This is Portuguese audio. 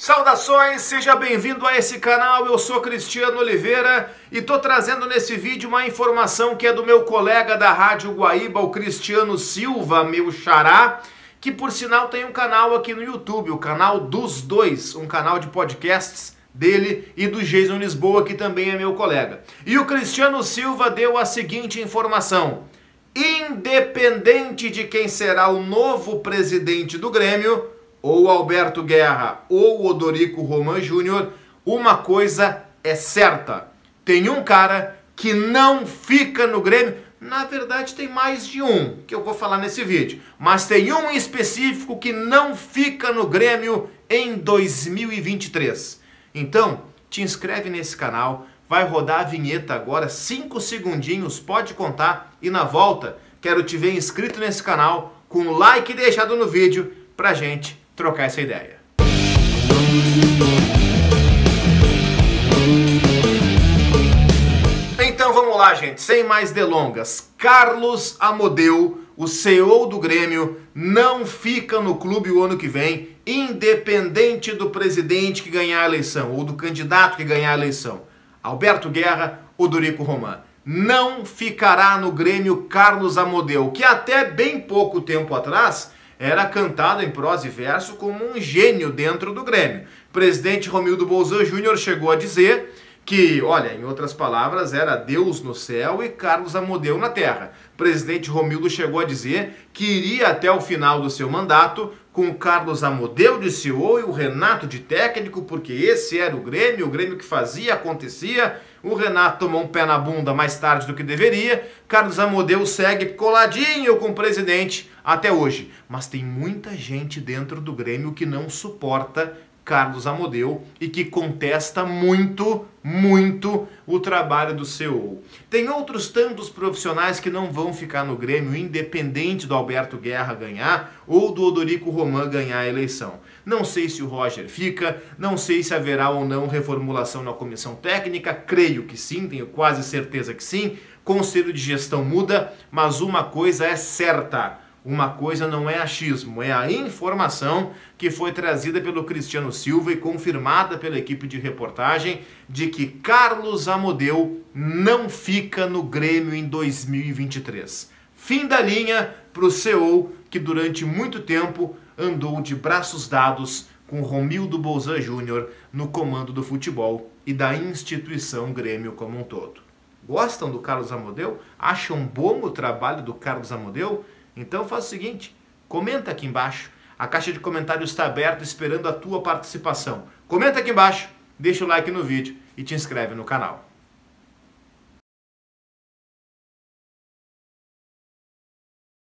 Saudações, seja bem-vindo a esse canal. Eu sou Cristiano Oliveira e tô trazendo nesse vídeo uma informação que é do meu colega da Rádio Guaíba, o Cristiano Silva, meu xará, que por sinal tem um canal aqui no YouTube, o canal dos dois, um canal de podcasts dele e do Jason Lisboa, que também é meu colega. E o Cristiano Silva deu a seguinte informação: independente de quem será o novo presidente do Grêmio, ou Alberto Guerra ou Odorico Roman Júnior, uma coisa é certa: tem um cara que não fica no Grêmio. Na verdade, tem mais de um que eu vou falar nesse vídeo, mas tem um específico que não fica no Grêmio em 2023. Então, te inscreve nesse canal, vai rodar a vinheta agora, 5 segundinhos, pode contar, e na volta quero te ver inscrito nesse canal, com like deixado no vídeo, pra gente trocar essa ideia. Então vamos lá, gente, sem mais delongas. Carlos Amodeu, o CEO do Grêmio, não fica no clube o ano que vem, independente do presidente que ganhar a eleição ou do candidato que ganhar a eleição. Alberto Guerra ou Dorico Roman. Não ficará no Grêmio Carlos Amodeu, que até bem pouco tempo atrás era cantado em prosa e verso como um gênio dentro do Grêmio. Presidente Romildo Bolzan Júnior chegou a dizer que, olha, em outras palavras, era Deus no céu e Carlos Amodeu na terra. Presidente Romildo chegou a dizer que iria até o final do seu mandato com Carlos Amodeu de CEO e o Renato de técnico, porque esse era o Grêmio, o Grêmio que fazia, acontecia. O Renato tomou um pé na bunda mais tarde do que deveria. Carlos Amodeu segue coladinho com o presidente até hoje. Mas tem muita gente dentro do Grêmio que não suporta Carlos Amodeu e que contesta muito, muito o trabalho do CEO. Tem outros tantos profissionais que não vão ficar no Grêmio, independente do Alberto Guerra ganhar ou do Odorico Roman ganhar a eleição. Não sei se o Roger fica, não sei se haverá ou não reformulação na comissão técnica, creio que sim, tenho quase certeza que sim. Conselho de gestão muda, mas uma coisa é certa uma coisa não é achismo, é a informação que foi trazida pelo Cristiano Silva e confirmada pela equipe de reportagem de que Carlos Amodeu não fica no Grêmio em 2023. Fim da linha para o CEO que durante muito tempo andou de braços dados com Romildo Bolzan Júnior no comando do futebol e da instituição Grêmio como um todo. Gostam do Carlos Amodeu? Acham bom o trabalho do Carlos Amodeu? Então faz o seguinte, comenta aqui embaixo. A caixa de comentários está aberta esperando a tua participação. Comenta aqui embaixo, deixa o like no vídeo e te inscreve no canal.